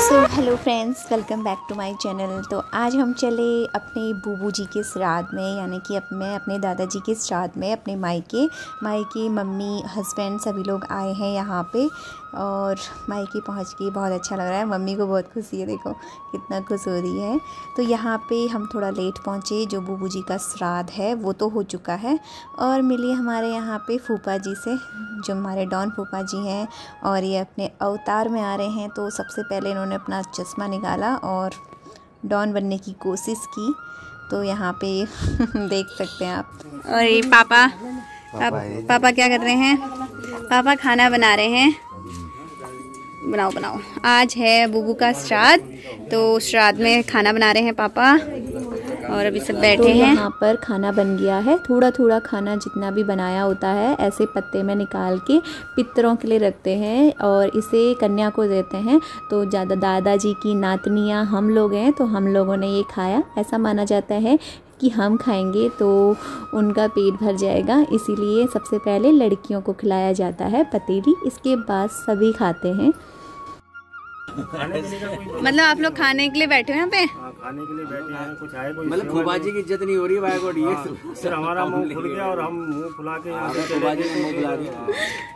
So hello friends welcome back to my channel तो आज हम चले अपने बूबू जी के श्राद्ध में, यानी कि अब मैं अपने दादाजी के श्राद्ध में, अपने मायके मायके मम्मी हस्बैंड सभी लोग आए हैं यहाँ पे, और मायके पहुँच के बहुत अच्छा लग रहा है। मम्मी को बहुत खुशी है, देखो, कितना खुश हो रही है। तो यहाँ पे हम थोड़ा लेट पहुँचे, जो बूबू जी का श्राद्ध है, वो तो हो चुका है। और मिली हमारे यहाँ पे फूफा जी से, जो हमारे डॉन फूफा जी हैं, और ये अपने अवतार में आ रहे हैं तो सबसे पहले इन्होंने अपना चश्मा निकाला और डॉन बनने की कोशिश की। तो यहाँ पे देख सकते हैं आप। और ये पापा पापा, पापा क्या कर रहे हैं? पापा खाना बना रहे हैं। बनाओ बनाओ। आज है बुबू का श्राद्ध तो श्राद्ध में खाना बना रहे हैं पापा। और अभी सब बैठे तो हैं। यहाँ पर खाना बन गया है। थोड़ा थोड़ा खाना जितना भी बनाया होता है ऐसे पत्ते में निकाल के पितरों के लिए रखते हैं और इसे कन्या को देते हैं। तो ज़्यादा दादाजी की नातनियाँ हम लोग हैं तो हम लोगों ने ये खाया। ऐसा माना जाता है कि हम खाएँगे तो उनका पेट भर जाएगा। इसीलिए सबसे पहले लड़कियों को खिलाया जाता है पतीली। इसके बाद सभी खाते हैं। मतलब आप लोग खाने के लिए बैठे हैं यहाँ पे? हाँ, खाने के लिए बैठे हैं कुछ आए कोई मतलब फूफा जी की इज़्ज़त नहीं हो रही भाई को हाँ, फिर हमारा मुँह खुल गया। और हम मुँह फुला के यहाँ जी मुँह फुला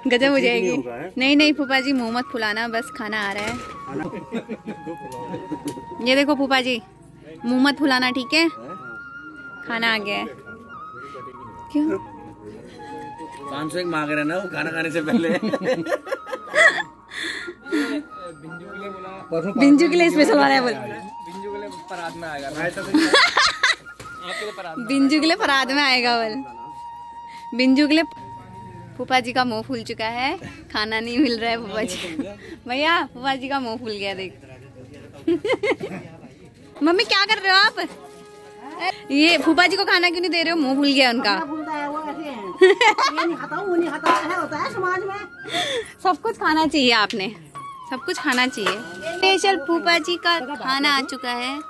गजब हो जाएगी। नहीं नहीं फूफा जी मुँह मत फुलाना बस खाना आ रहा है। ये देखो फूफा जी मुँह मत फुलाना ठीक है? खाना आ गया है। क्यों? पाँच सौ एक मांग रहे ना वो खाना खाने से पहले। बिंजू के लिए स्पेशल वाला है बोल। बिंजू के लिए परात में आएगा। बिंजू के लिए परात में आएगा बोल। बिंजू के लिए फूफा जी का मुँह फूल चुका है। खाना नहीं मिल रहा है फूफा जी भैया फूफा जी का मुँह फूल गया देख। मम्मी क्या कर रहे हो आप? ये फूफा जी को खाना क्यों नहीं दे रहे हो? मुँह फूल गया उनका। सब कुछ खाना चाहिए आपने। सब कुछ खाना चाहिए। स्पेशल फूफा जी का खाना आ चुका है।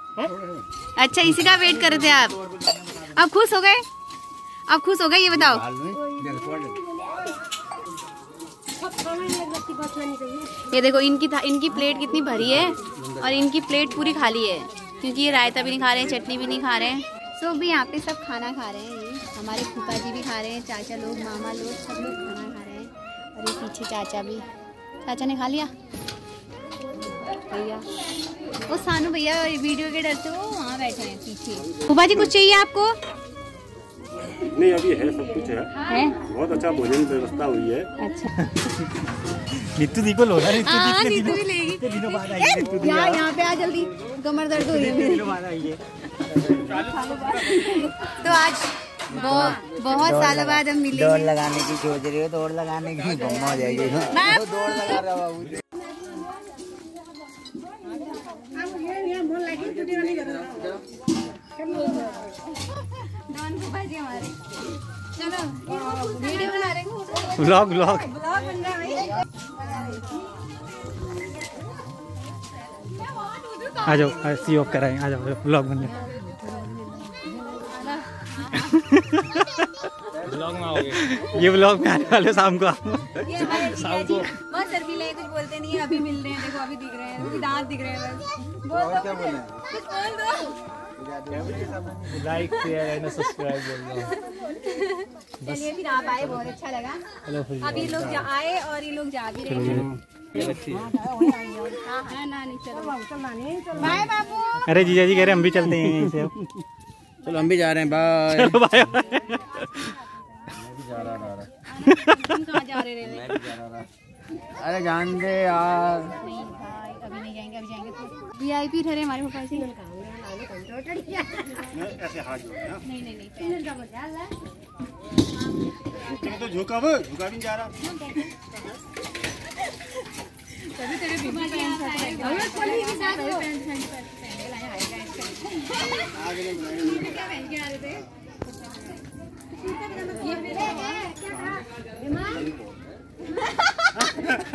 अच्छा इसी का वेट कर रहे थे आप। आप खुश हो गए? आप खुश हो गए, ये बताओ। ये देखो, इनकी इनकी प्लेट कितनी भरी है और इनकी प्लेट पूरी खाली है। क्योंकि ये रायता भी नहीं खा रहे हैं, चटनी भी नहीं खा रहे हैं। सो भी यहाँ पे सब खाना खा रहे हैं। हमारे फूफा जी भी खा रहे हैं, चाचा लोग, मामा लोग, सब लोग खाना खा रहे हैं। और ये पीछे चाचा भी। चाचा ने खा लिया? भैया। वो सानू भैया वीडियो के डर से वो वहाँ बैठे हैं पीछे। फूफा जी कुछ चाहिए आपको? नहीं अभी है सब कुछ है, है? बहुत अच्छा भोजन व्यवस्था हुई है। अच्छा। नीतू दी को लो ना नीतू हाँ, नीतू भी लेगी। दिनों बाद आई यहाँ यहाँ पे आ जल्दी। कमर दर्द हो रही है। दिनों बाद आई है। तो आज बहुत सालों बाद हम मिले दौड़ लगाने की सोच रही हो दौड़ लगाने की बम्मा हो जाएगी। दौड़ लगा रहा बाबू ब्लॉग ब्लॉग आ जाओ सी ऑफ़ कराएँ आ जाओ ब्लॉग बनने। ब्लॉग में आओगे ये ब्लॉग में आने वाले शाम को शाम को। बस सर भी कुछ बोलते नहीं अभी मिल रहे हैं देखो अभी दिख रहे हैं दांत दिख रहे हैं बस। बोल क्या बोले कुछ बोल दो। लाइक शेयर एंड सब्सक्राइब बोल दो चलिए फिर आप आए बहुत अच्छा लगा। ये लोग आए और ये लोग जा भी रहे हैं। बाय बाबू अरे जीजा जी कह रहे हम भी चलते हैं यहीं से। चलो हम भी जा रहे हैं बाय बाय जा रहे अरे जान दे यार। नहीं भाई अभी नहीं जाएँगे अभी जाएँगे तो वीआईपी ठहरे हमारे पापा जी नहीं नहीं नहीं। तो झुका वो झुका भी जा रहा। तभी तेरे बीमा पैंट क्या पहन के आ रहे थे?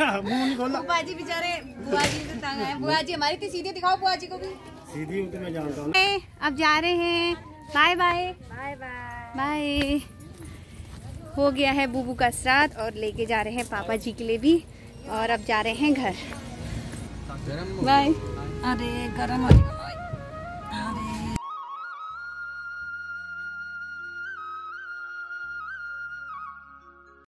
बुआ जी बेचारे बुआ जी से तंग है बुआ जी हमारी थी सीधी दिखाओ बुआ जी को भी। सीधी तो मैं जानता हूँ। अब जा रहे हैं। Bye bye. Bye bye. Bye. हो गया है बुबू का श्राद्ध और लेके जा रहे हैं पापा जी के लिए भी और अब जा रहे हैं घर। बाय। अरे गरम हो